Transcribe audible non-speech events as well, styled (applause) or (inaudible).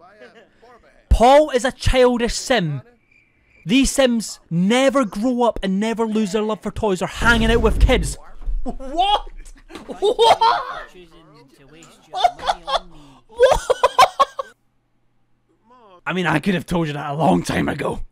(laughs) Paul is a childish sim. These sims never grow up and never lose their love for toys or hanging out with kids. What? What? (laughs) I mean, I could have told you that a long time ago.